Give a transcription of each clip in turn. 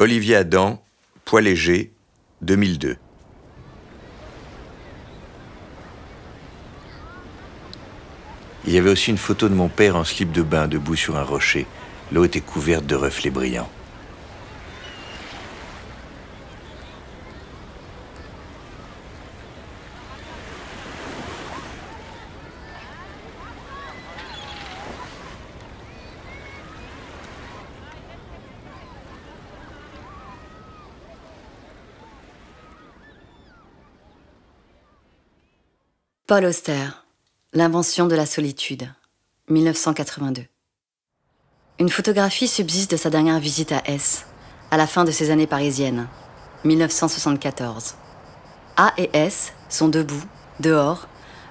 Olivier Adam, Poids léger, 2002. Il y avait aussi une photo de mon père en slip de bain debout sur un rocher. L'eau était couverte de reflets brillants. Paul Auster, L'invention de la solitude, 1982. Une photographie subsiste de sa dernière visite à S, à la fin de ses années parisiennes, 1974. A et S sont debout, dehors,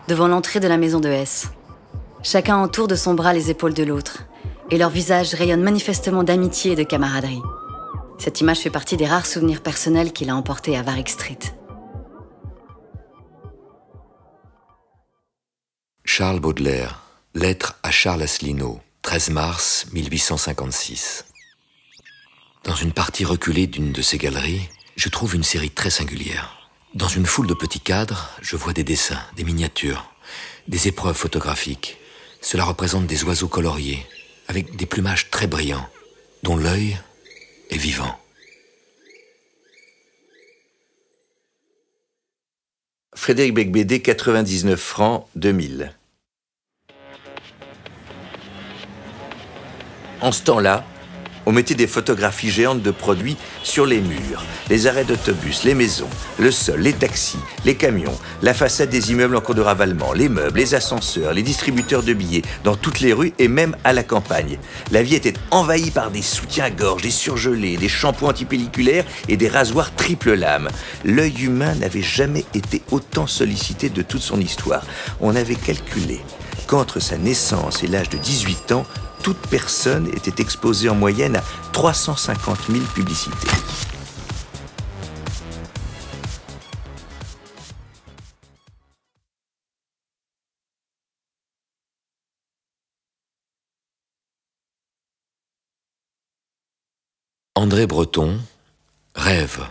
devant l'entrée de la maison de S. Chacun entoure de son bras les épaules de l'autre, et leurs visages rayonnent manifestement d'amitié et de camaraderie. Cette image fait partie des rares souvenirs personnels qu'il a emportés à Varick Street. Charles Baudelaire, Lettre à Charles Asselineau, 13 mars 1856. Dans une partie reculée d'une de ces galeries, je trouve une série très singulière. Dans une foule de petits cadres, je vois des dessins, des miniatures, des épreuves photographiques. Cela représente des oiseaux coloriés, avec des plumages très brillants, dont l'œil est vivant. Frédéric Becbédé, 99 francs, 2000. En ce temps-là, on mettait des photographies géantes de produits sur les murs, les arrêts d'autobus, les maisons, le sol, les taxis, les camions, la façade des immeubles en cours de ravalement, les meubles, les ascenseurs, les distributeurs de billets, dans toutes les rues et même à la campagne. La vie était envahie par des soutiens-gorge, des surgelés, des shampoings antipelliculaires et des rasoirs triple lame. L'œil humain n'avait jamais été autant sollicité de toute son histoire. On avait calculé qu'entre sa naissance et l'âge de 18 ans, toute personne était exposée en moyenne à 350 000 publicités. André Breton, Rêve,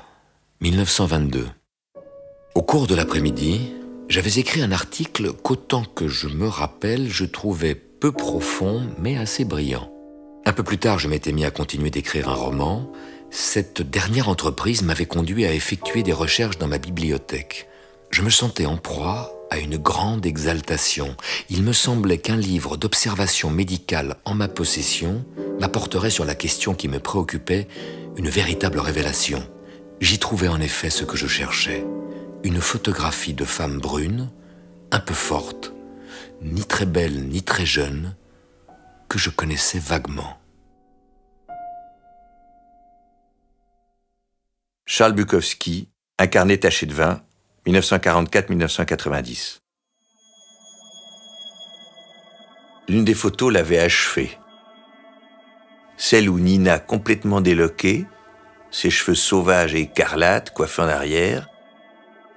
1922. Au cours de l'après-midi, j'avais écrit un article qu'autant que je me rappelle, je trouvais peu profond mais assez brillant. Un peu plus tard, je m'étais mis à continuer d'écrire un roman. Cette dernière entreprise m'avait conduit à effectuer des recherches dans ma bibliothèque. Je me sentais en proie à une grande exaltation. Il me semblait qu'un livre d'observation médicale en ma possession m'apporterait sur la question qui me préoccupait une véritable révélation. J'y trouvais en effet ce que je cherchais. Une photographie de femme brune, un peu forte, ni très belle ni très jeune, que je connaissais vaguement. Charles Bukowski, Un carnet taché de vin, 1944-1990. L'une des photos l'avait achevé. Celle où Nina, complètement déloquée, ses cheveux sauvages et écarlates coiffés en arrière,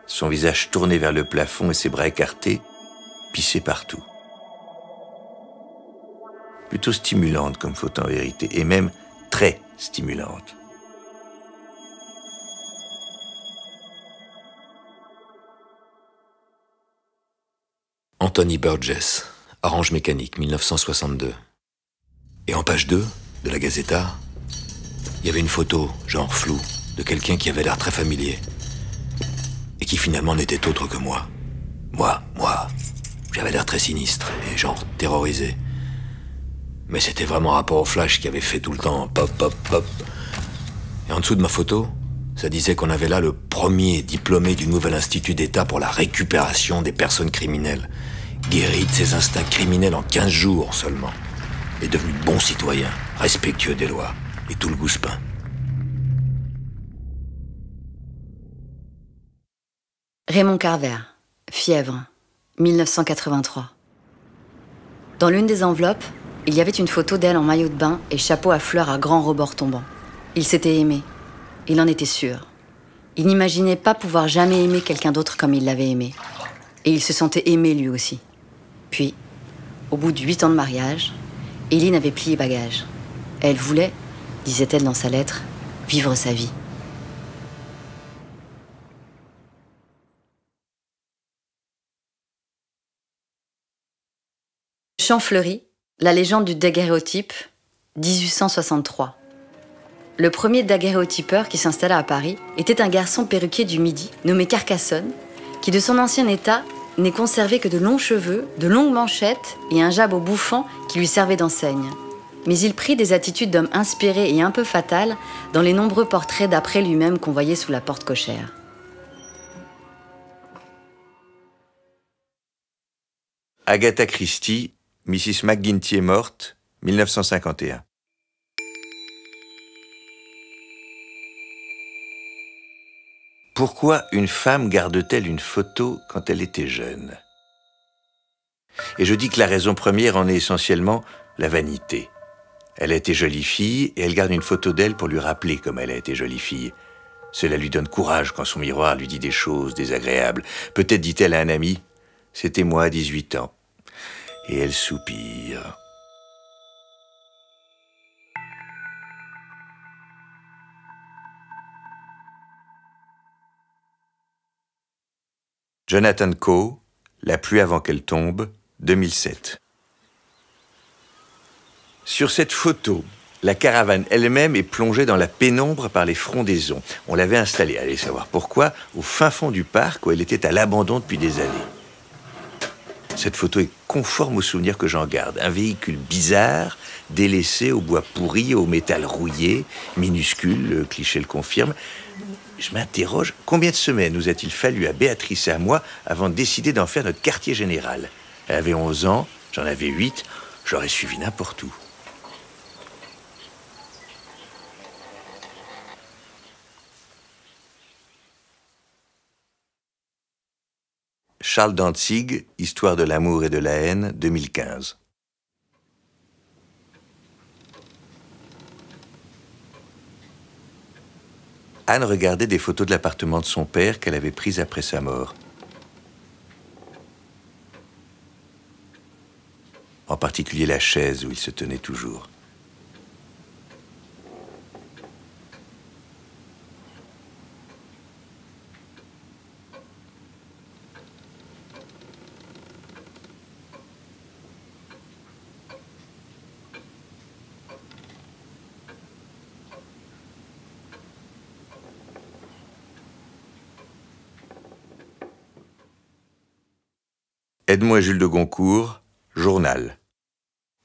son visage tourné vers le plafond et ses bras écartés, pisser partout. Plutôt stimulante comme photo en vérité, et même très stimulante. Anthony Burgess, Orange Mécanique, 1962. Et en page 2 de la Gazeta, il y avait une photo, genre floue, de quelqu'un qui avait l'air très familier. Et qui finalement n'était autre que moi. Moi, moi, j'avais l'air très sinistre et genre terrorisé. Mais c'était vraiment rapport au flash qui avait fait tout le temps pop, pop, pop. Et en dessous de ma photo, ça disait qu'on avait là le premier diplômé du nouvel institut d'État pour la récupération des personnes criminelles, guéri de ses instincts criminels en 15 jours seulement, et devenu bon citoyen, respectueux des lois, et tout le gouspin. Raymond Carver, Fièvre, 1983. Dans l'une des enveloppes, il y avait une photo d'elle en maillot de bain et chapeau à fleurs à grands rebords tombants. Il s'était aimé. Il en était sûr. Il n'imaginait pas pouvoir jamais aimer quelqu'un d'autre comme il l'avait aimé. Et il se sentait aimé lui aussi. Puis, au bout de huit ans de mariage, Eileen avait plié bagage. Elle voulait, disait-elle dans sa lettre, vivre sa vie. Champfleury, la légende du daguerréotype, 1863. Le premier daguerréotypeur qui s'installa à Paris était un garçon perruquier du Midi nommé Carcassonne, qui de son ancien état n'est conservé que de longs cheveux, de longues manchettes et un jabot bouffant qui lui servait d'enseigne. Mais il prit des attitudes d'homme inspiré et un peu fatal dans les nombreux portraits d'après lui-même qu'on voyait sous la porte cochère. Agatha Christie, Mrs. McGinty est morte, 1951. Pourquoi une femme garde-t-elle une photo quand elle était jeune? Et je dis que la raison première en est essentiellement la vanité. Elle a été jolie fille et elle garde une photo d'elle pour lui rappeler comme elle a été jolie fille. Cela lui donne courage quand son miroir lui dit des choses désagréables. Peut-être dit-elle à un ami C'était moi à 18 ans. Et elle soupire. Jonathan Coe, La pluie avant qu'elle tombe, 2007. Sur cette photo, la caravane elle-même est plongée dans la pénombre par les frondaisons. On l'avait installée, allez savoir pourquoi, au fin fond du parc où elle était à l'abandon depuis des années. Cette photo est conforme au souvenir que j'en garde. Un véhicule bizarre, délaissé au bois pourri, au métal rouillé, minuscule, le cliché le confirme, je m'interroge, combien de semaines nous a-t-il fallu à Béatrice et à moi avant de décider d'en faire notre quartier général? Elle avait 11 ans, j'en avais 8, j'aurais suivi n'importe où. Charles Dantzig, Histoire de l'amour et de la haine, 2015. Anne regardait des photos de l'appartement de son père qu'elle avait pris après sa mort. En particulier la chaise où il se tenait toujours. Edmond et Jules de Goncourt, Journal.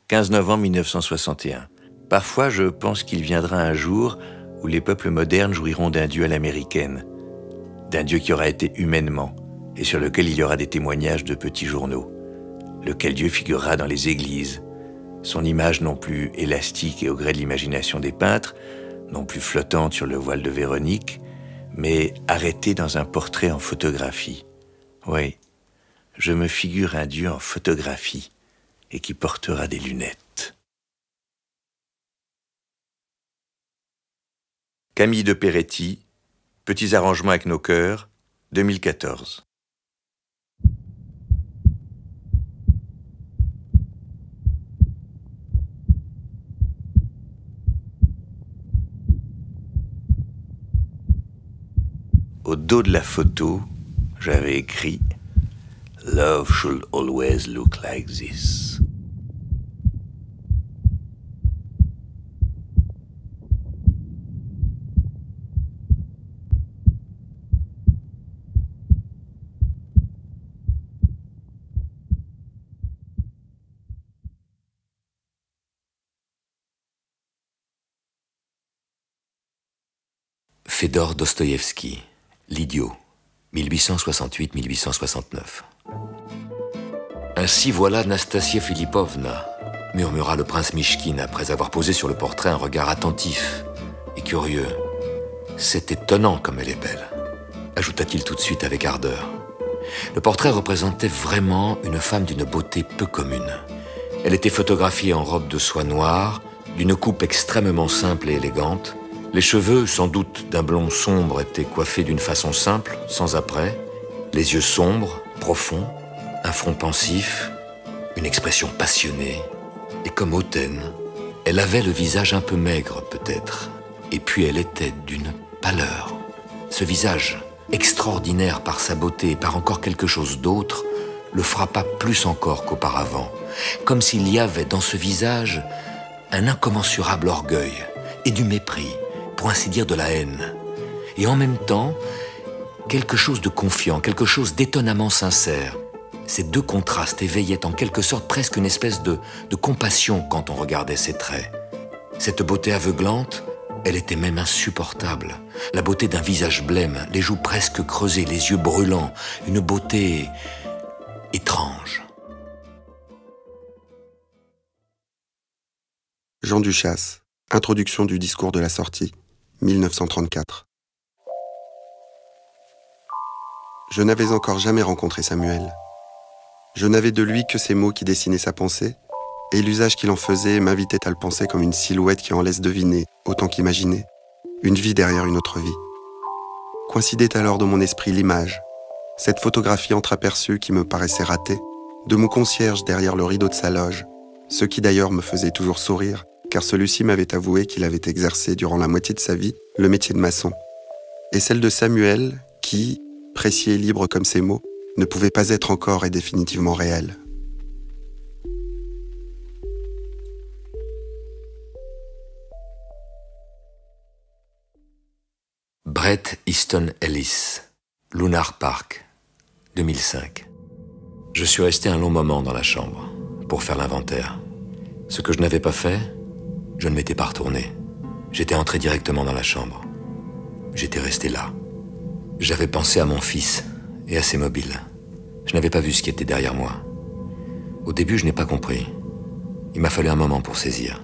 15 novembre 1961. Parfois, je pense qu'il viendra un jour où les peuples modernes jouiront d'un Dieu à l'américaine, d'un Dieu qui aura été humainement et sur lequel il y aura des témoignages de petits journaux, lequel Dieu figurera dans les églises, son image non plus élastique et au gré de l'imagination des peintres, non plus flottante sur le voile de Véronique, mais arrêtée dans un portrait en photographie. Oui, je me figure un Dieu en photographie et qui portera des lunettes. Camille de Peretti, Petits arrangements avec nos cœurs, 2014. Au dos de la photo, j'avais écrit Love should always look like this. Fedor Dostoïevski, L'idiot, 1868-1869. Ainsi voilà Nastasia Filipovna, murmura le prince Mishkin après avoir posé sur le portrait un regard attentif et curieux. C'est étonnant comme elle est belle, ajouta-t-il tout de suite avec ardeur. Le portrait représentait vraiment une femme d'une beauté peu commune. Elle était photographiée en robe de soie noire, d'une coupe extrêmement simple et élégante. Les cheveux, sans doute d'un blond sombre, étaient coiffés d'une façon simple, sans après. Les yeux sombres, profonds, un front pensif, une expression passionnée, et comme hautaine, elle avait le visage un peu maigre peut-être, Et puis elle était d'une pâleur. Ce visage, extraordinaire par sa beauté et par encore quelque chose d'autre, le frappa plus encore qu'auparavant, comme s'il y avait dans ce visage un incommensurable orgueil et du mépris, pour ainsi dire de la haine, et en même temps quelque chose de confiant, quelque chose d'étonnamment sincère. Ces deux contrastes éveillaient en quelque sorte presque une espèce de, compassion quand on regardait ses traits. Cette beauté aveuglante, elle était même insupportable. La beauté d'un visage blême, les joues presque creusées, les yeux brûlants, une beauté étrange. Jean Duchasse, Introduction du discours de la sortie, 1934. Je n'avais encore jamais rencontré Samuel. Je n'avais de lui que ces mots qui dessinaient sa pensée, et l'usage qu'il en faisait m'invitait à le penser comme une silhouette qui en laisse deviner, autant qu'imaginer, une vie derrière une autre vie. Coïncidait alors dans mon esprit l'image, cette photographie entreaperçue qui me paraissait ratée, de mon concierge derrière le rideau de sa loge, ce qui d'ailleurs me faisait toujours sourire, car celui-ci m'avait avoué qu'il avait exercé durant la moitié de sa vie le métier de maçon, et celle de Samuel, qui, précis et libre comme ses mots, ne pouvait pas être encore et définitivement réelle. Brett Easton Ellis, Lunar Park, 2005. Je suis resté un long moment dans la chambre pour faire l'inventaire. Ce que je n'avais pas fait, je ne m'étais pas retourné. J'étais entré directement dans la chambre. J'étais resté là. J'avais pensé à mon fils et à ses mobiles. Je n'avais pas vu ce qui était derrière moi. Au début, je n'ai pas compris. Il m'a fallu un moment pour saisir.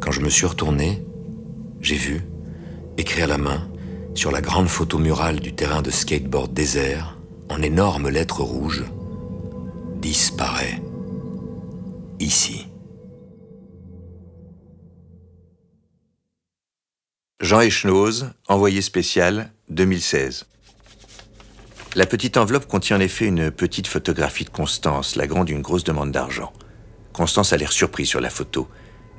Quand je me suis retourné, j'ai vu, écrit à la main, sur la grande photo murale du terrain de skateboard désert, en énormes lettres rouges, disparaît ici. Jean Echnoz, envoyé spécial, 2016. La petite enveloppe contient en effet une petite photographie de Constance, la grande d'une grosse demande d'argent. Constance a l'air surprise sur la photo.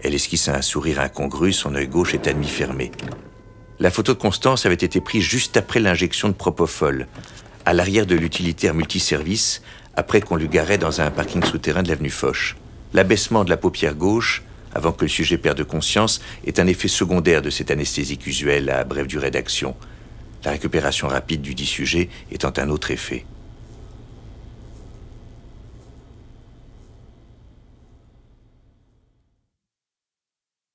Elle esquisse un sourire incongru, son œil gauche est à demi fermé. La photo de Constance avait été prise juste après l'injection de Propofol, à l'arrière de l'utilitaire multiservice, après qu'on lui garait dans un parking souterrain de l'avenue Foch. L'abaissement de la paupière gauche, avant que le sujet perde conscience, est un effet secondaire de cette anesthésique usuelle à brève durée d'action. La récupération rapide du dit sujet étant un autre effet.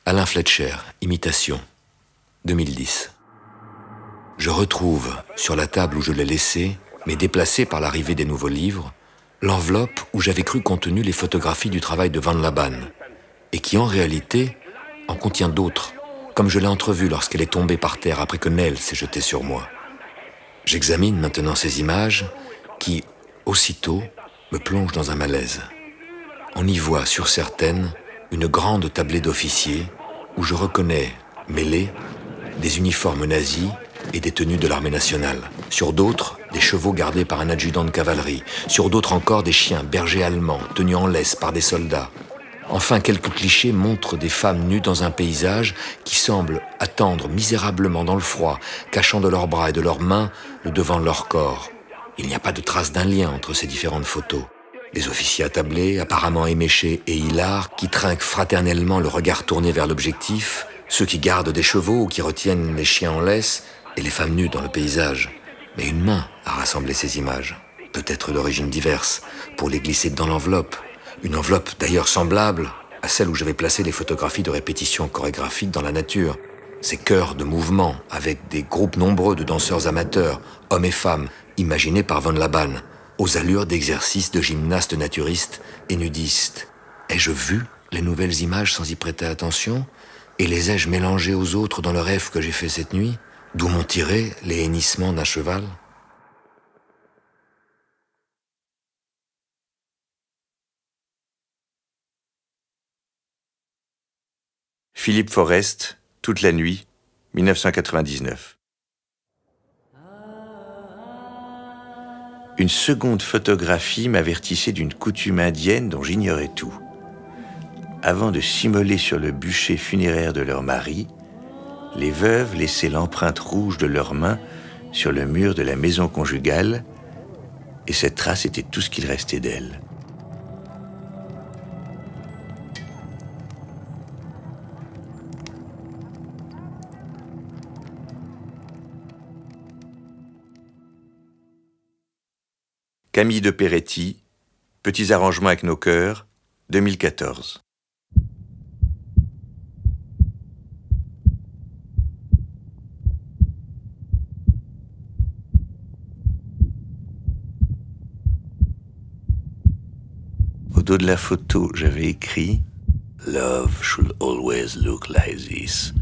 Alain Fletcher, imitation. 2010. Je retrouve, sur la table où je l'ai laissé, mais déplacée par l'arrivée des nouveaux livres, l'enveloppe où j'avais cru contenu les photographies du travail de Van Laban, et qui en réalité en contient d'autres, comme je l'ai entrevue lorsqu'elle est tombée par terre après que Nell s'est jetée sur moi. J'examine maintenant ces images qui, aussitôt, me plongent dans un malaise. On y voit sur certaines une grande tablée d'officiers où je reconnais, mêlés, des uniformes nazis et des tenues de l'armée nationale. Sur d'autres, des chevaux gardés par un adjudant de cavalerie. Sur d'autres encore, des chiens bergers allemands tenus en laisse par des soldats. Enfin, quelques clichés montrent des femmes nues dans un paysage qui semble attendre misérablement dans le froid, cachant de leurs bras et de leurs mains le devant de leur corps. Il n'y a pas de trace d'un lien entre ces différentes photos. Des officiers attablés, apparemment éméchés et hilars, qui trinquent fraternellement le regard tourné vers l'objectif, ceux qui gardent des chevaux ou qui retiennent les chiens en laisse, et les femmes nues dans le paysage. Mais une main a rassemblé ces images, peut-être d'origine diverse, pour les glisser dans l'enveloppe. Une enveloppe d'ailleurs semblable à celle où j'avais placé les photographies de répétitions chorégraphiques dans la nature. Ces chœurs de mouvement avec des groupes nombreux de danseurs amateurs, hommes et femmes, imaginés par Von Laban, aux allures d'exercices de gymnastes naturistes et nudistes. Ai-je vu les nouvelles images sans y prêter attention? Et les ai-je mélangés aux autres dans le rêve que j'ai fait cette nuit? D'où m'ont tiré les hennissements d'un cheval? Philippe Forest, Toute la nuit, 1999. Une seconde photographie m'avertissait d'une coutume indienne dont j'ignorais tout avant de s'immoler sur le bûcher funéraire de leur mari, les veuves laissaient l'empreinte rouge de leurs mains sur le mur de la maison conjugale, et cette trace était tout ce qu'il restait d'elles. Camille de Peretti, Petits arrangements avec nos cœurs, 2014. Au dos de la photo, j'avais écrit Love should always look like this.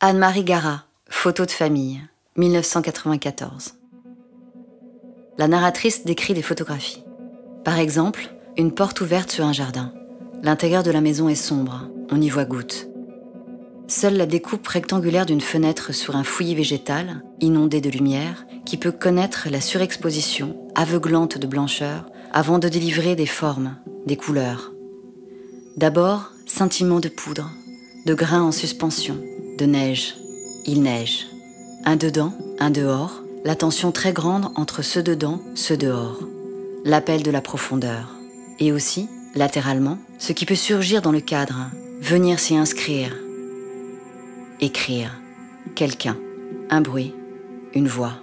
Anne-Marie Gara, photo de famille, 1994. La narratrice décrit des photographies. Par exemple, une porte ouverte sur un jardin. L'intérieur de la maison est sombre, on y voit gouttes. Seule la découpe rectangulaire d'une fenêtre sur un fouillis végétal, inondé de lumière, qui peut connaître la surexposition, aveuglante de blancheur, avant de délivrer des formes, des couleurs. D'abord, scintillement de poudre, de grains en suspension, de neige. Il neige. Un dedans, un dehors, la tension très grande entre ceux dedans, ceux dehors. L'appel de la profondeur. Et aussi, latéralement, ce qui peut surgir dans le cadre, venir s'y inscrire. Écrire. Quelqu'un. Un bruit. Une voix.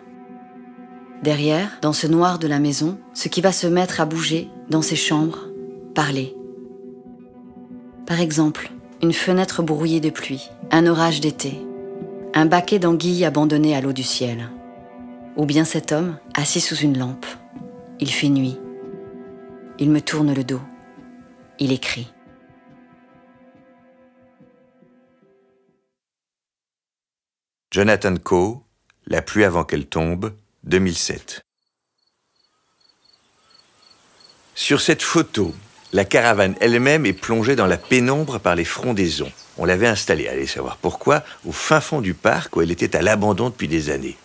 Derrière, dans ce noir de la maison, ce qui va se mettre à bouger dans ces chambres, parler. Par exemple, une fenêtre brouillée de pluie, un orage d'été, un baquet d'anguilles abandonné à l'eau du ciel, ou bien cet homme assis sous une lampe. Il fait nuit. Il me tourne le dos. Il écrit. Jonathan Coe, La pluie avant qu'elle tombe, 2007. Sur cette photo, la caravane elle-même est plongée dans la pénombre par les frondaisons. On l'avait installée, allez savoir pourquoi, au fin fond du parc où elle était à l'abandon depuis des années.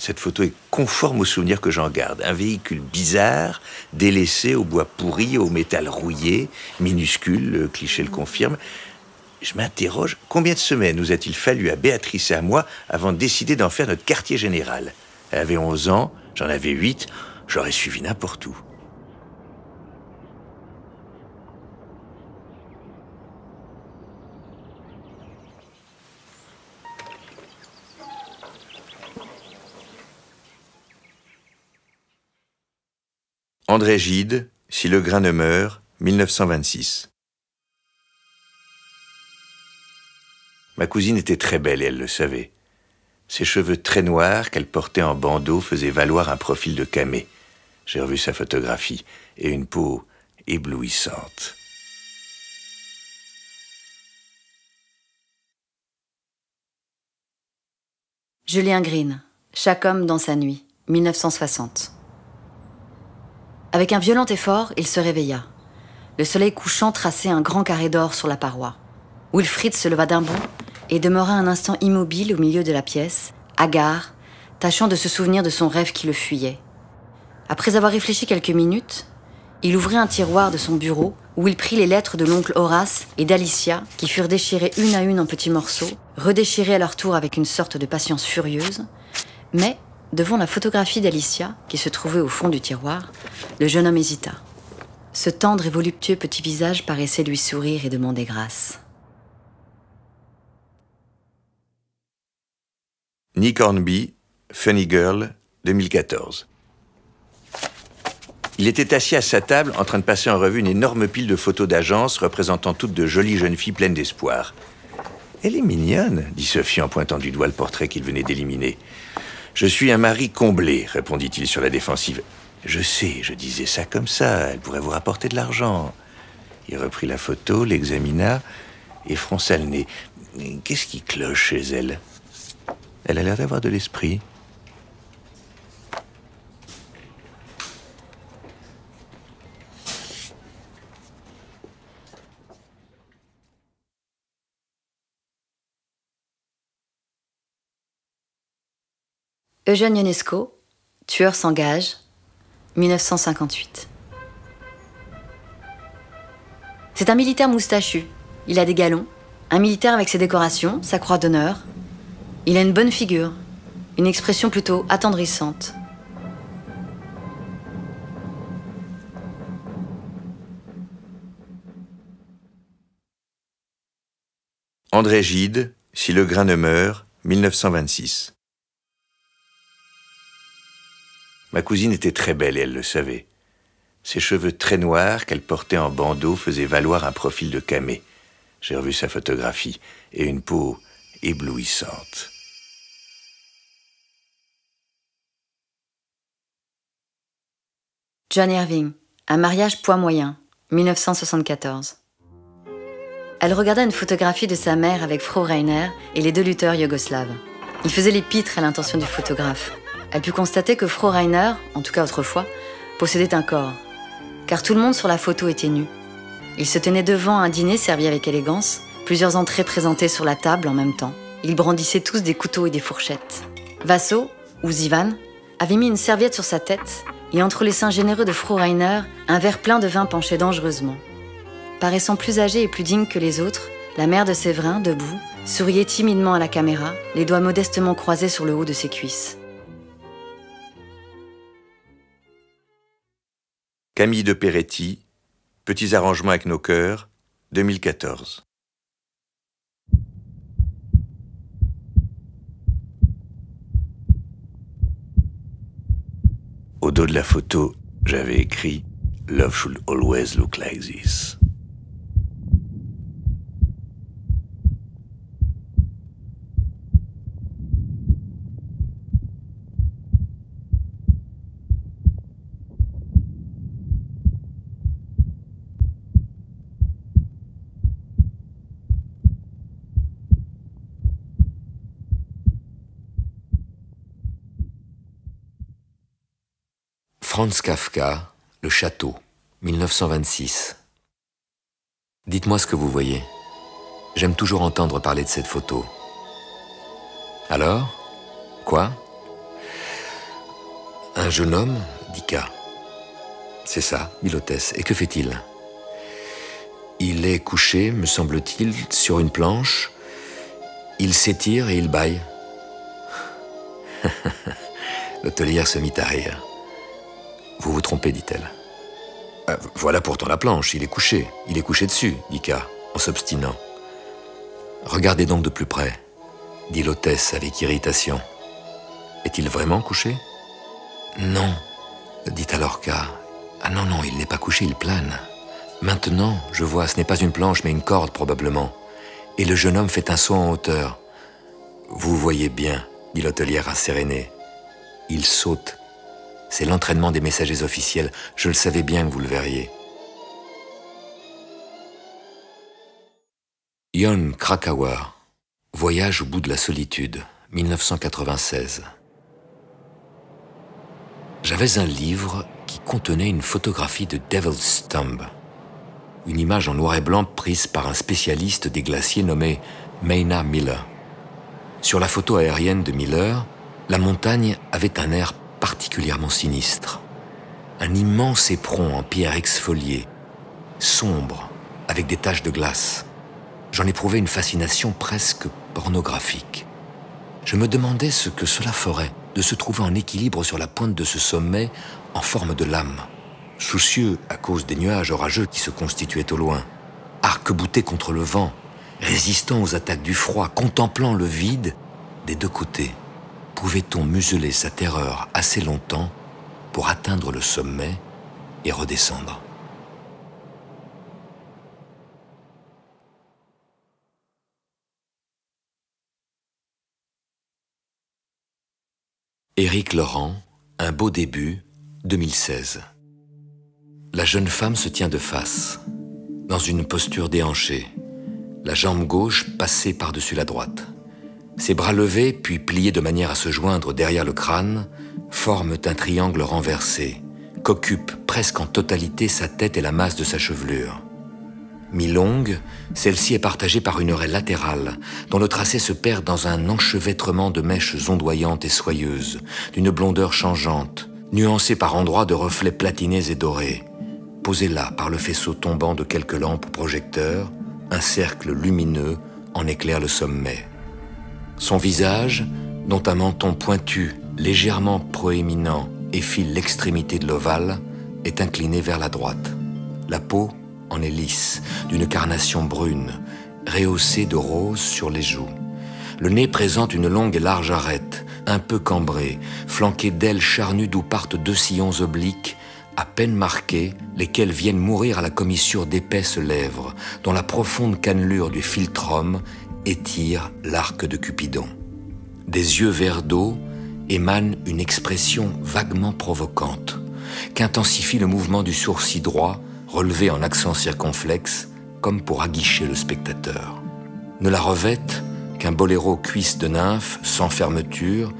Cette photo est conforme au souvenir que j'en garde. Un véhicule bizarre, délaissé au bois pourri, au métal rouillé, minuscule, le cliché le confirme. Je m'interroge, combien de semaines nous a-t-il fallu à Béatrice et à moi avant de décider d'en faire notre quartier général? Elle avait 11 ans, j'en avais 8, j'aurais suivi n'importe où. André Gide, Si le grain ne meurt, 1926. Ma cousine était très belle et elle le savait. Ses cheveux très noirs qu'elle portait en bandeau faisaient valoir un profil de camé. J'ai revu sa photographie et une peau éblouissante. Julien Green, Chaque homme dans sa nuit, 1960. Avec un violent effort, il se réveilla. Le soleil couchant traçait un grand carré d'or sur la paroi. Wilfried se leva d'un bond et demeura un instant immobile au milieu de la pièce, hagard, tâchant de se souvenir de son rêve qui le fuyait. Après avoir réfléchi quelques minutes, il ouvrit un tiroir de son bureau où il prit les lettres de l'oncle Horace et d'Alicia qui furent déchirées une à une en petits morceaux, redéchirées à leur tour avec une sorte de patience furieuse, mais Devant la photographie d'Alicia, qui se trouvait au fond du tiroir, le jeune homme hésita. Ce tendre et voluptueux petit visage paraissait lui sourire et demander grâce. Nick Hornby, Funny Girl, 2014. Il était assis à sa table en train de passer en revue une énorme pile de photos d'agence représentant toutes de jolies jeunes filles pleines d'espoir. Elle est mignonne, dit Sophie en pointant du doigt le portrait qu'il venait d'éliminer. Je suis un mari comblé, répondit-il sur la défensive. Je sais, je disais ça comme ça, elle pourrait vous rapporter de l'argent. Il reprit la photo, l'examina et fronça le nez. Qu'est-ce qui cloche chez elle? Elle a l'air d'avoir de l'esprit. Eugène Ionesco, Tueur s'engage, 1958. C'est un militaire moustachu. Il a des galons. Un militaire avec ses décorations, sa croix d'honneur. Il a une bonne figure, une expression plutôt attendrissante. André Gide, Si le grain ne meurt, 1926. Ma cousine était très belle et elle le savait. Ses cheveux très noirs qu'elle portait en bandeau faisaient valoir un profil de camé. J'ai revu sa photographie et une peau éblouissante. John Irving, Un mariage poids moyen, 1974. Elle regardait une photographie de sa mère avec Frau Reiner et les deux lutteurs yougoslaves. Il faisait les pitres à l'intention du photographe. Elle put constater que Frau Reiner, en tout cas autrefois, possédait un corps, car tout le monde sur la photo était nu. Il se tenait devant un dîner servi avec élégance, plusieurs entrées présentées sur la table en même temps. Ils brandissaient tous des couteaux et des fourchettes. Vasso, ou Zivan, avait mis une serviette sur sa tête, et entre les seins généreux de Frau Reiner, un verre plein de vin penchait dangereusement. Paraissant plus âgée et plus digne que les autres, la mère de Séverin, debout, souriait timidement à la caméra, les doigts modestement croisés sur le haut de ses cuisses. Camille de Peretti, Petits arrangements avec nos cœurs, 2014. Au dos de la photo, j'avais écrit Love should always look like this. Franz Kafka, Le Château, 1926. Dites-moi ce que vous voyez. J'aime toujours entendre parler de cette photo. Alors Quoi? Un jeune homme dit K. C'est ça, dit l'hôtesse. Et que fait-il? Il est couché, me semble-t-il, sur une planche. Il s'étire et il baille. L'hôtelière se mit à rire. Vous vous trompez, dit-elle. Euh, voilà pourtant la planche, il est couché. Il est couché dessus, dit K, en s'obstinant. Regardez donc de plus près, dit l'hôtesse avec irritation. Est-il vraiment couché? Non, dit alors K. Ah non, non, il n'est pas couché, il plane. Maintenant, je vois, ce n'est pas une planche, mais une corde probablement. Et le jeune homme fait un saut en hauteur. Vous voyez bien, dit l'hôtelière assérénée. Il saute c'est l'entraînement des messagers officiels. Je le savais bien que vous le verriez. Jon Krakauer, Voyage au bout de la solitude, 1996. J'avais un livre qui contenait une photographie de Devil's Thumb, une image en noir et blanc prise par un spécialiste des glaciers nommé Mayna Miller. Sur la photo aérienne de Miller, la montagne avait un air particulièrement sinistre. Un immense éperon en pierre exfoliée, sombre, avec des taches de glace. J'en éprouvais une fascination presque pornographique. Je me demandais ce que cela ferait de se trouver en équilibre sur la pointe de ce sommet en forme de lame, soucieux à cause des nuages orageux qui se constituaient au loin, arc-bouté contre le vent, résistant aux attaques du froid, contemplant le vide des deux côtés pouvait-on museler sa terreur assez longtemps pour atteindre le sommet et redescendre Éric Laurent, Un beau début, 2016. La jeune femme se tient de face, dans une posture déhanchée, la jambe gauche passée par-dessus la droite. Ses bras levés, puis pliés de manière à se joindre derrière le crâne, forment un triangle renversé, qu'occupent presque en totalité sa tête et la masse de sa chevelure. Mi-longue, celle-ci est partagée par une raie latérale, dont le tracé se perd dans un enchevêtrement de mèches ondoyantes et soyeuses, d'une blondeur changeante, nuancée par endroits de reflets platinés et dorés. Posé là par le faisceau tombant de quelques lampes ou projecteurs, un cercle lumineux en éclaire le sommet. Son visage, dont un menton pointu, légèrement proéminent, effile l'extrémité de l'ovale, est incliné vers la droite. La peau en est lisse, d'une carnation brune, rehaussée de rose sur les joues. Le nez présente une longue et large arête, un peu cambrée, flanquée d'ailes charnues d'où partent deux sillons obliques, à peine marqués, lesquels viennent mourir à la commissure d'épaisses lèvres, dont la profonde cannelure du philtrum étire l'arc de Cupidon. Des yeux verts d'eau émane une expression vaguement provocante, qu'intensifie le mouvement du sourcil droit, relevé en accent circonflexe, comme pour aguicher le spectateur. Ne la revête qu'un boléro cuisse de nymphe sans fermeture,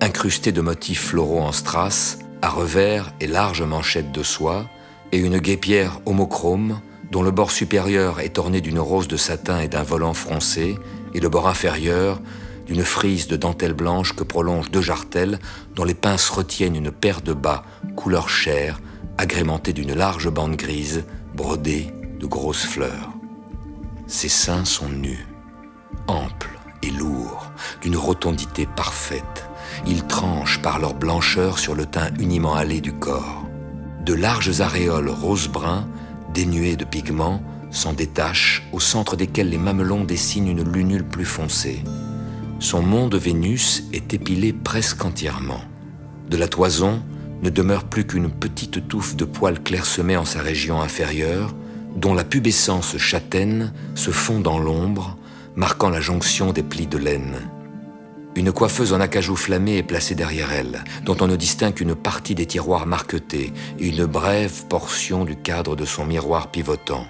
incrusté de motifs floraux en strass, à revers et larges manchettes de soie, et une guépière homochrome dont le bord supérieur est orné d'une rose de satin et d'un volant froncé, et le bord inférieur d'une frise de dentelle blanche que prolongent deux jartelles dont les pinces retiennent une paire de bas couleur chair agrémentée d'une large bande grise brodée de grosses fleurs. Ses seins sont nus, amples et lourds, d'une rotondité parfaite. Ils tranchent par leur blancheur sur le teint uniment allé du corps. De larges aréoles rose-brun, dénuées de pigments, s'en détachent, au centre desquels les mamelons dessinent une lunule plus foncée. Son mont de Vénus est épilé presque entièrement. De la toison ne demeure plus qu'une petite touffe de poils clairsemés en sa région inférieure, dont la pubescence châtaine se fond dans l'ombre, marquant la jonction des plis de laine. Une coiffeuse en acajou flammé est placée derrière elle, dont on ne distingue qu'une partie des tiroirs marquetés et une brève portion du cadre de son miroir pivotant.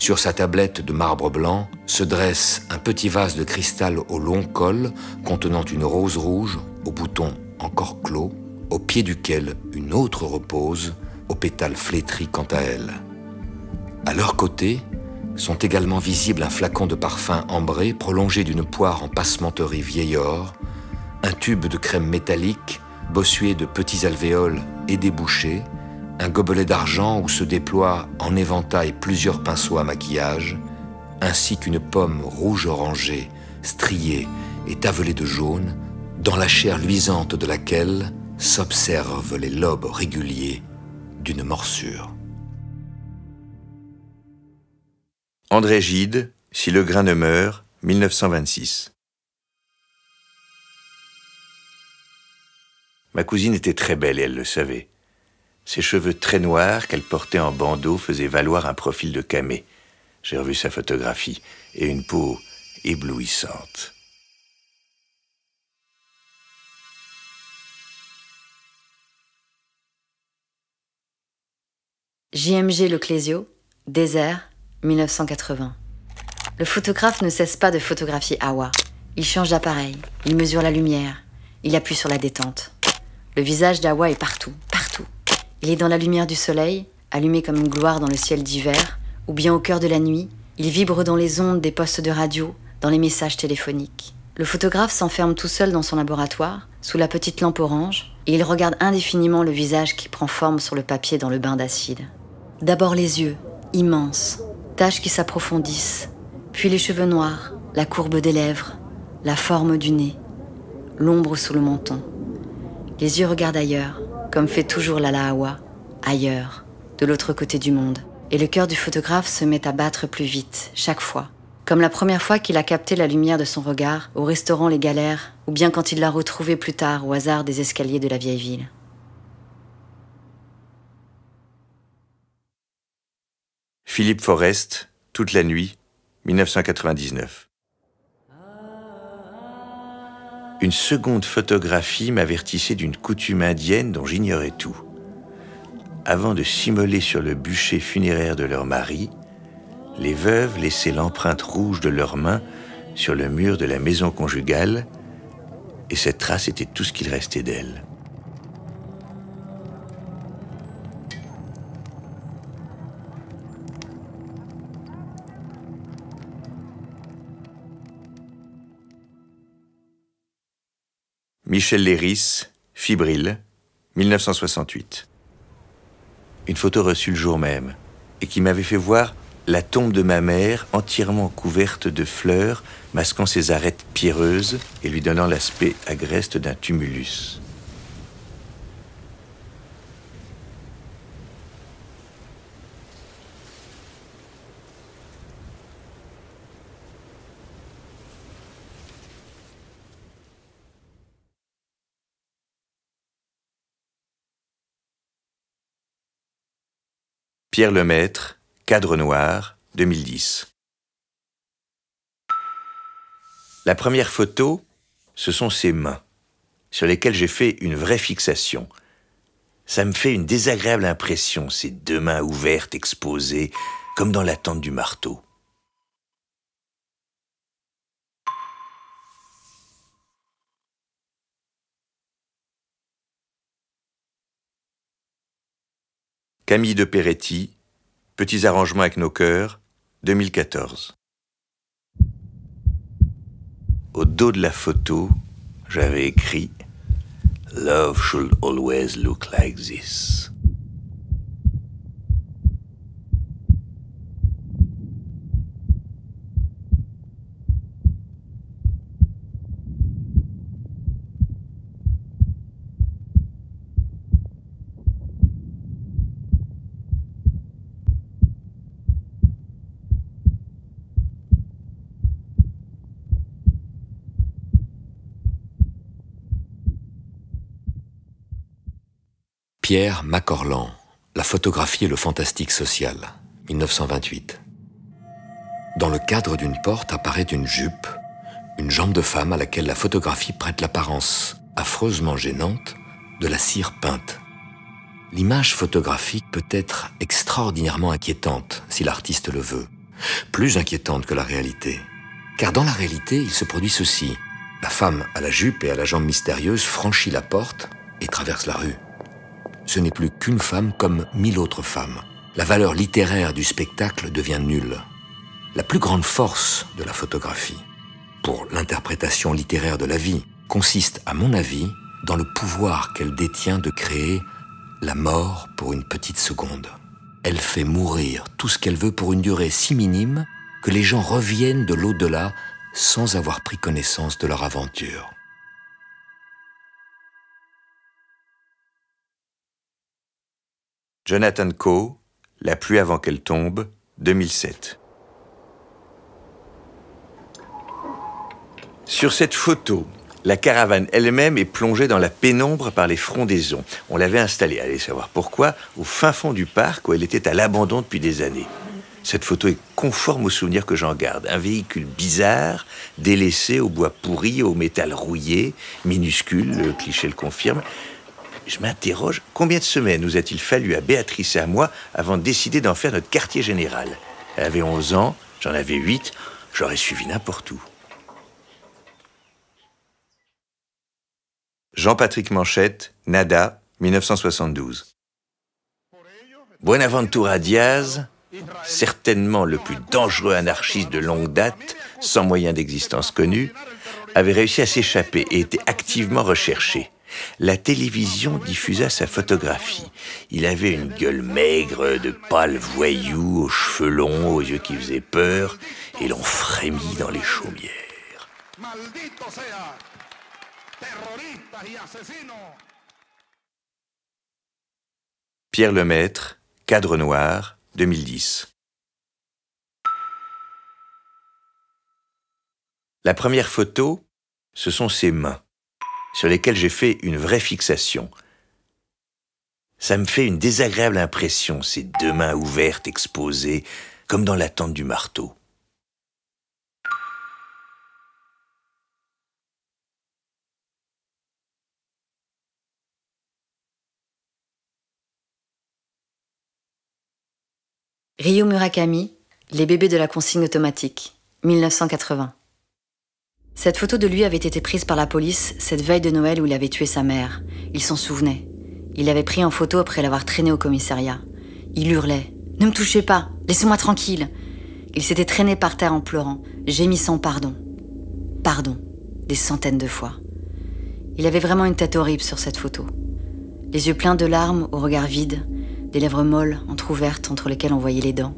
Sur sa tablette de marbre blanc se dresse un petit vase de cristal au long col contenant une rose rouge au bouton encore clos, au pied duquel une autre repose, aux pétales flétris quant à elle. À leur côté sont également visibles un flacon de parfum ambré prolongé d'une poire en passementerie vieil or, un tube de crème métallique bossué de petits alvéoles et débouchés, un gobelet d'argent où se déploient en éventail plusieurs pinceaux à maquillage, ainsi qu'une pomme rouge orangée, striée et tavelée de jaune, dans la chair luisante de laquelle s'observent les lobes réguliers d'une morsure. André Gide, Si le grain ne meurt, 1926. Ma cousine était très belle et elle le savait. Ses cheveux très noirs qu'elle portait en bandeau faisaient valoir un profil de camé. J'ai revu sa photographie et une peau éblouissante. JMG Le Clésio, Désert, 1980. Le photographe ne cesse pas de photographier Awa. Il change d'appareil, il mesure la lumière, il appuie sur la détente. Le visage d'Awa est partout, il est dans la lumière du soleil, allumé comme une gloire dans le ciel d'hiver, ou bien au cœur de la nuit. Il vibre dans les ondes des postes de radio, dans les messages téléphoniques. Le photographe s'enferme tout seul dans son laboratoire, sous la petite lampe orange, et il regarde indéfiniment le visage qui prend forme sur le papier dans le bain d'acide. D'abord les yeux, immenses, taches qui s'approfondissent, puis les cheveux noirs, la courbe des lèvres, la forme du nez, l'ombre sous le menton. Les yeux regardent ailleurs, comme fait toujours la ailleurs, de l'autre côté du monde. Et le cœur du photographe se met à battre plus vite, chaque fois. Comme la première fois qu'il a capté la lumière de son regard au restaurant Les Galères, ou bien quand il l'a retrouvé plus tard au hasard des escaliers de la vieille ville. Philippe Forest, Toute la nuit, 1999. Une seconde photographie m'avertissait d'une coutume indienne dont j'ignorais tout. Avant de s'immoler sur le bûcher funéraire de leur mari, les veuves laissaient l'empreinte rouge de leurs mains sur le mur de la maison conjugale, et cette trace était tout ce qu'il restait d'elles. Michel Léris, Fibrile, 1968. Une photo reçue le jour même et qui m'avait fait voir la tombe de ma mère entièrement couverte de fleurs, masquant ses arêtes pierreuses et lui donnant l'aspect agreste d'un tumulus. Pierre Lemaître, Cadre noir, 2010. La première photo, ce sont ses mains, sur lesquelles j'ai fait une vraie fixation. Ça me fait une désagréable impression, ces deux mains ouvertes, exposées, comme dans l'attente du marteau. Camille de Peretti, Petits arrangements avec nos cœurs, 2014. Au dos de la photo, j'avais écrit Love should always look like this. Pierre Macorlan, La photographie et le fantastique social, 1928. Dans le cadre d'une porte apparaît une jupe, une jambe de femme à laquelle la photographie prête l'apparence affreusement gênante de la cire peinte. L'image photographique peut être extraordinairement inquiétante si l'artiste le veut, plus inquiétante que la réalité. Car dans la réalité, il se produit ceci. La femme à la jupe et à la jambe mystérieuse franchit la porte et traverse la rue ce n'est plus qu'une femme comme mille autres femmes. La valeur littéraire du spectacle devient nulle. La plus grande force de la photographie, pour l'interprétation littéraire de la vie, consiste, à mon avis, dans le pouvoir qu'elle détient de créer la mort pour une petite seconde. Elle fait mourir tout ce qu'elle veut pour une durée si minime que les gens reviennent de l'au-delà sans avoir pris connaissance de leur aventure. Jonathan Coe, La pluie avant qu'elle tombe, 2007. Sur cette photo, la caravane elle-même est plongée dans la pénombre par les frondaisons. On l'avait installée, allez savoir pourquoi, au fin fond du parc où elle était à l'abandon depuis des années. Cette photo est conforme aux souvenirs que j'en garde. Un véhicule bizarre, délaissé au bois pourri, au métal rouillé, minuscule, le cliché le confirme, je m'interroge, combien de semaines nous a-t-il fallu à Béatrice et à moi avant de décider d'en faire notre quartier général? Elle avait 11 ans, j'en avais 8, j'aurais suivi n'importe où. Jean-Patrick Manchette, Nada, 1972. Buenaventura Diaz, certainement le plus dangereux anarchiste de longue date, sans moyen d'existence connu, avait réussi à s'échapper et était activement recherché la télévision diffusa sa photographie. Il avait une gueule maigre, de pâle voyou, aux cheveux longs, aux yeux qui faisaient peur, et l'on frémit dans les chaumières. Pierre Lemaître, Cadre noir, 2010. La première photo, ce sont ses mains sur lesquels j'ai fait une vraie fixation. Ça me fait une désagréable impression, ces deux mains ouvertes, exposées, comme dans l'attente du marteau. Ryo Murakami, Les bébés de la consigne automatique, 1980. Cette photo de lui avait été prise par la police cette veille de Noël où il avait tué sa mère. Il s'en souvenait. Il l'avait pris en photo après l'avoir traîné au commissariat. Il hurlait ⁇ Ne me touchez pas Laissez-moi tranquille !⁇ Il s'était traîné par terre en pleurant, gémissant pardon. Pardon, des centaines de fois. Il avait vraiment une tête horrible sur cette photo. Les yeux pleins de larmes, au regard vide, des lèvres molles, entr'ouvertes entre lesquelles on voyait les dents.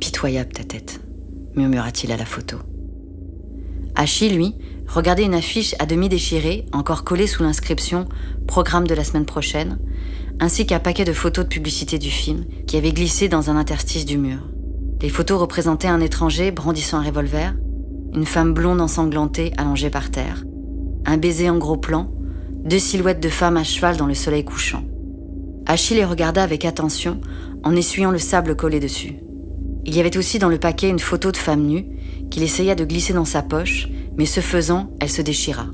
Pitoyable ta tête, murmura-t-il à la photo. Hachi, lui, regardait une affiche à demi déchirée, encore collée sous l'inscription Programme de la semaine prochaine, ainsi qu'un paquet de photos de publicité du film qui avait glissé dans un interstice du mur. Les photos représentaient un étranger brandissant un revolver, une femme blonde ensanglantée allongée par terre, un baiser en gros plan, deux silhouettes de femmes à cheval dans le soleil couchant. Achille les regarda avec attention en essuyant le sable collé dessus. Il y avait aussi dans le paquet une photo de femme nue qu'il essaya de glisser dans sa poche, mais ce faisant, elle se déchira.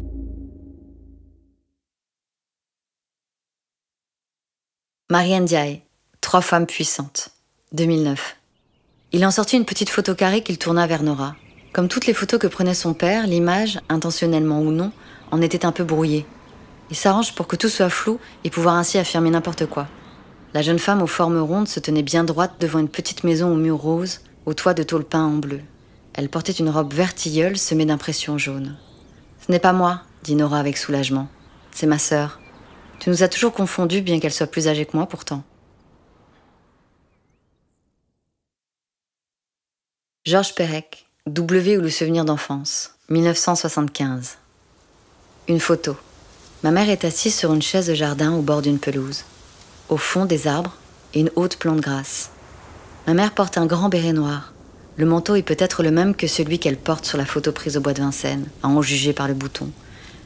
Marianne Diaye, Trois femmes puissantes, 2009. Il en sortit une petite photo carrée qu'il tourna vers Nora. Comme toutes les photos que prenait son père, l'image, intentionnellement ou non, en était un peu brouillée. Il s'arrange pour que tout soit flou et pouvoir ainsi affirmer n'importe quoi. La jeune femme aux formes rondes se tenait bien droite devant une petite maison aux murs roses, au toit de tôle peint en bleu. Elle portait une robe vertilleule semée d'impressions jaunes. Ce n'est pas moi, dit Nora avec soulagement. C'est ma sœur. Tu nous as toujours confondus, bien qu'elle soit plus âgée que moi pourtant. Georges Perec, W ou le souvenir d'enfance, 1975. Une photo. Ma mère est assise sur une chaise de jardin au bord d'une pelouse. Au fond, des arbres une haute plante grasse. Ma mère porte un grand béret noir. Le manteau est peut-être le même que celui qu'elle porte sur la photo prise au bois de Vincennes, à en juger par le bouton.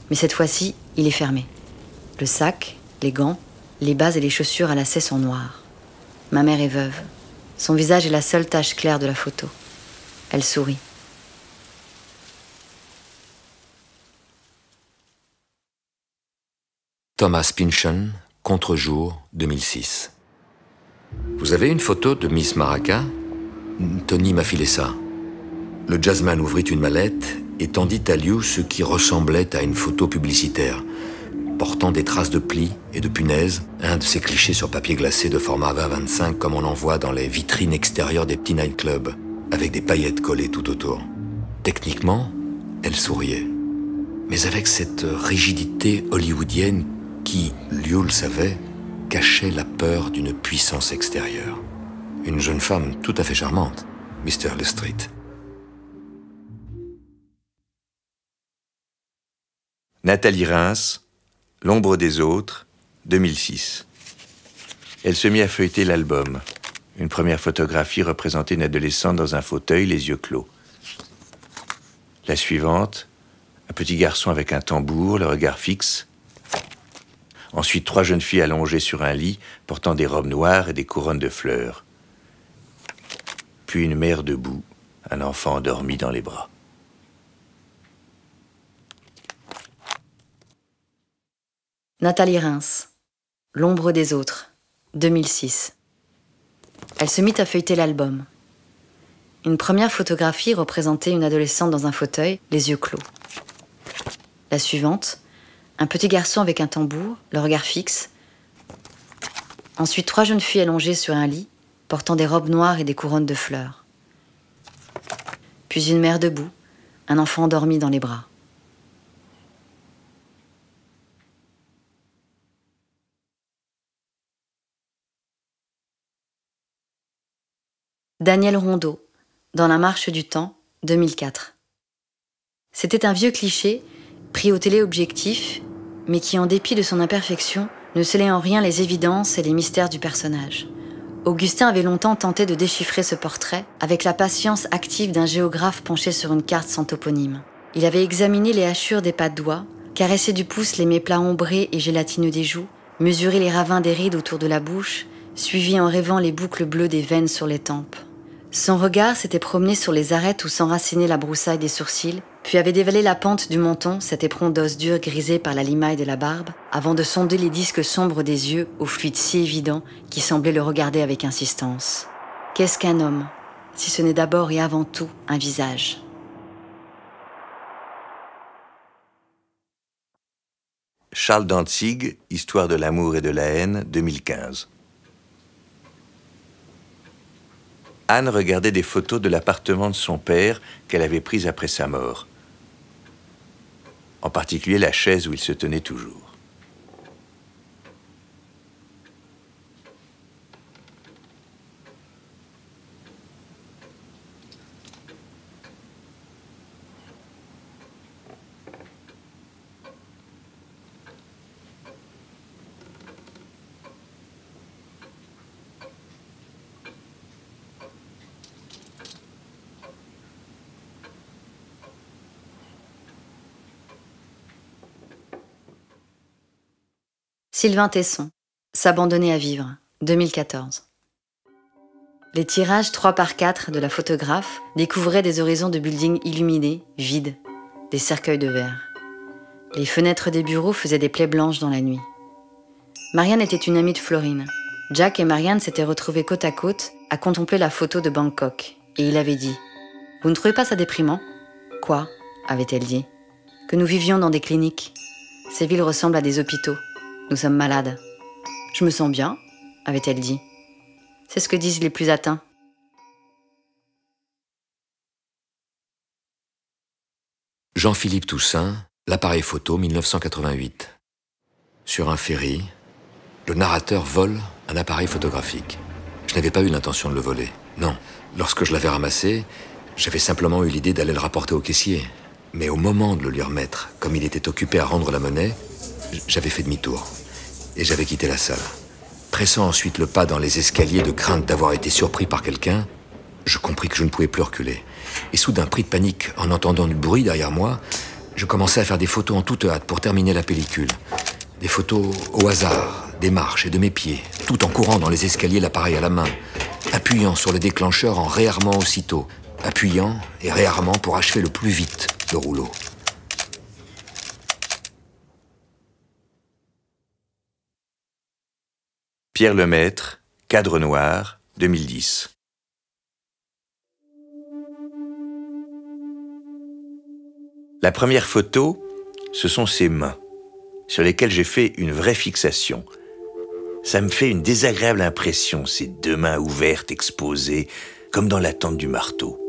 Mais cette fois-ci, il est fermé. Le sac, les gants, les bas et les chaussures à lacets sont noirs. Ma mère est veuve. Son visage est la seule tache claire de la photo. Elle sourit. Thomas Pynchon, Contre-jour, 2006. Vous avez une photo de Miss Maraca? Tony m'a filé ça. Le jazzman ouvrit une mallette et tendit à Liu ce qui ressemblait à une photo publicitaire portant des traces de plis et de punaises, un de ces clichés sur papier glacé de format 20-25 comme on en voit dans les vitrines extérieures des petits nightclubs, avec des paillettes collées tout autour. Techniquement, elle souriait. Mais avec cette rigidité hollywoodienne qui, Liu le savait, cachait la peur d'une puissance extérieure. Une jeune femme tout à fait charmante, Mr. Lestreet. Nathalie Reims, L'ombre des autres, 2006. Elle se mit à feuilleter l'album. Une première photographie représentait une adolescente dans un fauteuil, les yeux clos. La suivante, un petit garçon avec un tambour, le regard fixe. Ensuite, trois jeunes filles allongées sur un lit, portant des robes noires et des couronnes de fleurs. Puis une mère debout, un enfant endormi dans les bras. Nathalie Reims, L'ombre des autres, 2006. Elle se mit à feuilleter l'album. Une première photographie représentait une adolescente dans un fauteuil, les yeux clos. La suivante, un petit garçon avec un tambour, le regard fixe. Ensuite, trois jeunes filles allongées sur un lit, portant des robes noires et des couronnes de fleurs. Puis une mère debout, un enfant endormi dans les bras. Daniel Rondeau, dans La Marche du Temps, 2004. C'était un vieux cliché, pris au téléobjectif, mais qui, en dépit de son imperfection, ne scellait en rien les évidences et les mystères du personnage. Augustin avait longtemps tenté de déchiffrer ce portrait avec la patience active d'un géographe penché sur une carte sans toponyme. Il avait examiné les hachures des pas de doigts, caressé du pouce les méplats ombrés et gélatineux des joues, mesuré les ravins des rides autour de la bouche, suivi en rêvant les boucles bleues des veines sur les tempes. Son regard s'était promené sur les arêtes où s'enracinait la broussaille des sourcils, puis avait dévalé la pente du menton, cet éperon d'os dur grisé par la limaille de la barbe, avant de sonder les disques sombres des yeux au fluide si évident qui semblait le regarder avec insistance. Qu'est-ce qu'un homme, si ce n'est d'abord et avant tout un visage? Charles Dantzig, Histoire de l'amour et de la haine, 2015. Anne regardait des photos de l'appartement de son père qu'elle avait pris après sa mort. En particulier la chaise où il se tenait toujours. Sylvain Tesson, S'abandonner à vivre, 2014. Les tirages 3 par 4 de la photographe découvraient des horizons de buildings illuminés, vides, des cercueils de verre. Les fenêtres des bureaux faisaient des plaies blanches dans la nuit. Marianne était une amie de Florine. Jack et Marianne s'étaient retrouvés côte à côte à contempler la photo de Bangkok. Et il avait dit Vous ne trouvez pas ça déprimant? Quoi? avait-elle dit. Que nous vivions dans des cliniques. Ces villes ressemblent à des hôpitaux. Nous sommes malades. Je me sens bien, avait-elle dit. C'est ce que disent les plus atteints. Jean-Philippe Toussaint, l'appareil photo 1988. Sur un ferry, le narrateur vole un appareil photographique. Je n'avais pas eu l'intention de le voler. Non. Lorsque je l'avais ramassé, j'avais simplement eu l'idée d'aller le rapporter au caissier. Mais au moment de le lui remettre, comme il était occupé à rendre la monnaie, j'avais fait demi-tour et j'avais quitté la salle. Pressant ensuite le pas dans les escaliers de crainte d'avoir été surpris par quelqu'un, je compris que je ne pouvais plus reculer. Et soudain, pris de panique en entendant du bruit derrière moi, je commençai à faire des photos en toute hâte pour terminer la pellicule. Des photos au hasard, des marches et de mes pieds, tout en courant dans les escaliers l'appareil à la main, appuyant sur le déclencheur en réarmant aussitôt, appuyant et réarmant pour achever le plus vite le rouleau. Pierre Lemaître, Cadre noir, 2010. La première photo, ce sont ses mains, sur lesquelles j'ai fait une vraie fixation. Ça me fait une désagréable impression, ces deux mains ouvertes, exposées, comme dans la tente du marteau.